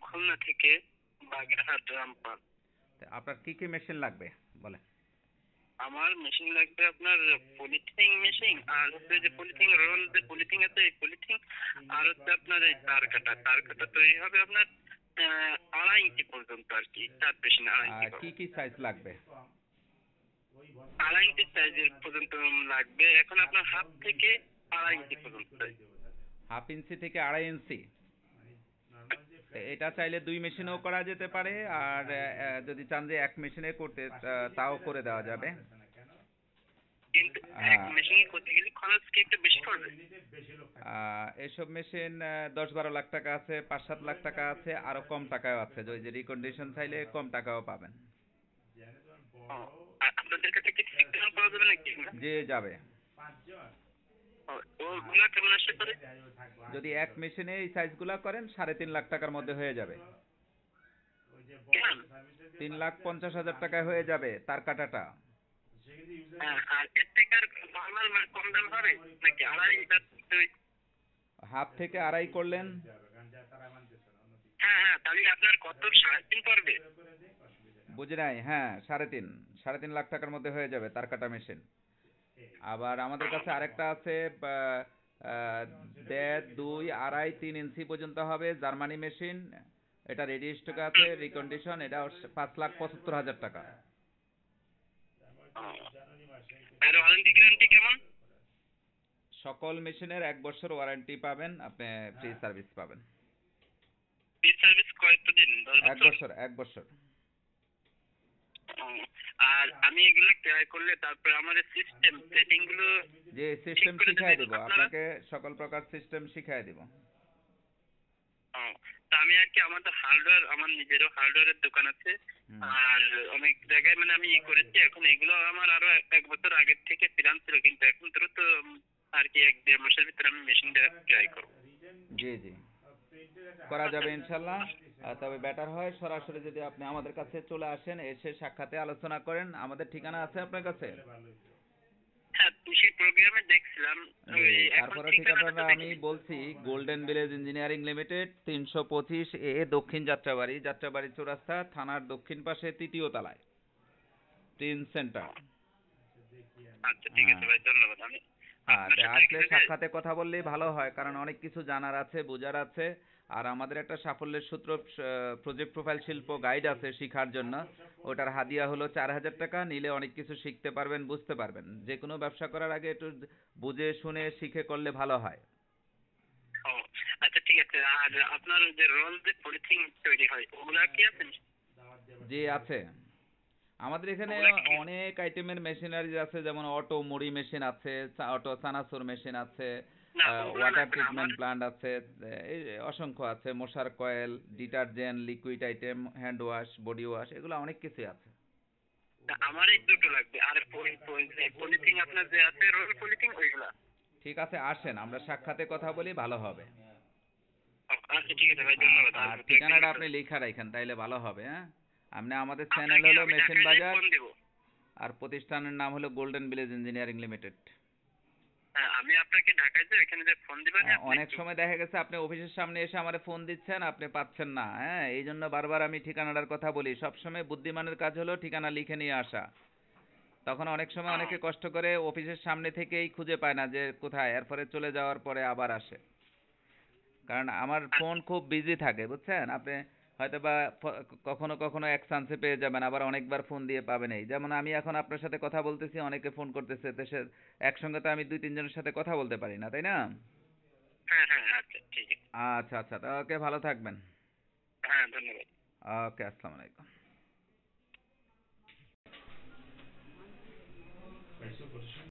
খুলনা থেকে বাগেরহাট রামপাল। আপনার কি কি মেশিন লাগবে? বলেন। আমার মেশিন লাগবে আপনার পলিথিন মেশিন আর হচ্ছে যে পলিথিন রোল যে পলিথিন আছে এই পলিথিন আর হচ্ছে আপনার এই তার কাটা। তার কাটা তৈরি হবে আপনার আড়াই ইঞ্চি পর্যন্ত আর কি তার বেশি না আড়াই ইঞ্চি কি কি সাইজ লাগবে? আড়াই ইঞ্চি সাইজের পর্যন্ত লাগবে। এখন আপনার হাফ থেকে আড়াই ইঞ্চি পর্যন্ত। হাফ ইঞ্চি থেকে আড়াই ইঞ্চি? এটা চাইলে দুই মেশিনেও করা যেতে পারে আর যদি চান যে এক মেশিনে করতে তাও করে দেওয়া যাবে। কিন্তু এক হ্যাঁ। মেশিন করতে গেলে খরচ কি একটু বেশি পড়বে? আহ, এসব মেশিন দশ বারো লাখ টাকা আছে পাঁচ সাত লাখ টাকা আছে আরও কম টাকাও আছে। যে ওই যে রিকন্ডিশন চাইলে কম টাকাও পাবেন। ও, আপনাদের কাছে কি সিগন্যাল যাবে নাকি যে যাবে। যদি এক মেশিনে এই সাইজগুলা করেন সাড়ে তিন লাখ টাকার মধ্যে হয়ে যাবে। তিন লাখ পঞ্চাশ হাজার টাকায় হয়ে যাবে তার কাটাটা। হ্যাঁ, মানে হাফ থেকে আড়াই করলেন। হ্যাঁ হ্যাঁ বুঝি নাই হ্যাঁ সাড়ে তিন। সাড়ে তিন লাখ টাকার মধ্যে হয়ে যাবে তার কাটা মেশিন। আবার আমাদের কাছে আরেকটা আছে দেড় দুই আড়াই তিন ইঞ্চি পর্যন্ত হবে জার্মানি মেশিন। এটা রেডি স্টক আছে রিকন্ডিশন এটা পাঁচ লাখ পঁচাত্তর হাজার টাকা। আর ওয়ারেন্টি গ্যারান্টি কেমন? সকল মেশিনের এক বছর ওয়ারেন্টি পাবেন আপনি ফ্রি সার্ভিস পাবেন। ফ্রি সার্ভিস এক বছর? এক বছর। আর আমি এগুলো ক্রয় করলে তারপরে আমাদের সিস্টেম সেটিংগুলো যে সিস্টেম দেবেন দেবো। আপনাকে সকল প্রকার সিস্টেম শিখাই দেবো। আমি আর কি আমাদের হার্ডওয়্যার আমার নিজেরও হার্ডওয়্যারের দোকান আছে। আর অনেক জায়গায় মানে আমি ই করেছি এখন এগুলো আমার আরও এক- এক বছর আগের থেকে প্ল্যান ছিল কিন্তু এখন দ্রুত আর কি এক দেড় মাসের ভিতরে আমি মেশিনটা ক্রয় করব। জি জি। করা যাবে ইনশাল্লাহ। তবে বেটার হয় সরাসরি যদি আপনি আমাদের কাছে চলে আসেন এসে সাক্ষাতে আলোচনা করেন। আমাদের ঠিকানা আছে আপনার কাছে? হ্যাঁ প্রোগ্রামে দেখছিলাম। তারপরে ঠিকানাটা আমি বলছি গোল্ডেন ভিলেজ ইঞ্জিনিয়ারিং লিমিটেড তিনশো পঁচিশ এ দক্ষিণ যাত্রাবাড়ি যাত্রাবাড়ি চৌরাস্তা থানার দক্ষিণ পাশে তৃতীয় তলায়। প্রিন্স সেন্টার আচ্ছা ঠিক আছে ভাই ধন্যবাদ। আমি তা আসলে সাক্ষাতে কথা বললেই ভালো হয় কারণ অনেক কিছু জানার আছে বোঝার আছে আর আমাদের একটা সাফল্যের সূত্র প্রজেক্ট প্রোফাইল শিল্প গাইড আছে শেখার জন্য। ওটার হাদিয়া হলো চার হাজার টাকা নিলে অনেক কিছু শিখতে পারবেন বুঝতে পারবেন। যে কোনো ব্যবসা করার আগে একটু বুঝে শুনে শিখে করলে ভালো হয়। আচ্ছা ঠিক আছে। আর আপনার যে রোল যে পলিথিন তৈরি হয় ওগুলা কি আছে? জি আছে। আমাদের এখানে অনেক আইটেমের মেশিনারি আছে যেমন অটো মুড়ি মেশিন আছে অটো সানাসুর মেশিন আছে ওয়াটার ট্রিটমেন্ট প্লান্ট আছে এই অসংখ্য আছে মশার coil detergent liquid item hand wash body wash এগুলো অনেক কিছুই আছে। আমার এই দুটো লাগবে আর পলিথিন আপনার যে আছে রোল পলিথিন ওইগুলা। ঠিক আছে আসেন আমরা সাক্ষাতে কথা বলি ভালো হবে। আচ্ছা ঠিক আছে ভাই ধন্যবাদ। আর ঠিকানাটা আপনি লেখা রাখেন তাইলে ভালো হবে হ্যাঁ? আপনি আমাদের চ্যানেল হলো মেশিন বাজার আর প্রতিষ্ঠানের নাম হলো গোল্ডেন ভিলেজ ইঞ্জিনিয়ারিং লিমিটেড হ্যাঁ, আমি আপনাকে ঢাকায় যে ওইখানে যে ফোন দিবেন হ্যাঁ, অনেক সময় দেখা গেছে আপনি অফিসের সামনে এসে আমারে ফোন দিচ্ছেন আপনি পাচ্ছেন না। হ্যাঁ এই জন্য বারবার আমি ঠিকানাটার কথা বলি। সবসময় বুদ্ধিমানের কাজ হলো ঠিকানা লিখে নিয়ে আসা। তখন অনেক সময় অনেকে কষ্ট করে অফিসের সামনে থেকেই খুঁজে পায় না যে কোথায় এরপরে চলে যাওয়ার পরে আবার আসে। কারণ আমার ফোন খুব বিজি থাকে বুঝছেন? আপনি হয়তো বা কখনো কখনো এক চান্সে পেয়ে যাবেন আবার অনেকবার ফোন দিয়ে পাবেন এই। যেমন আমি এখন আপনার সাথে কথা বলতেছি অনেকে ফোন করতেছে সে একসঙ্গে তো আমি দুই তিনজনের সাথে কথা বলতে পারি না তাই না? হ্যাঁ হ্যাঁ আচ্ছা আচ্ছা আচ্ছা তা ওকে ভালো থাকবেন। হ্যাঁ ধন্যবাদ। ওকে আসসালামু আলাইকুম।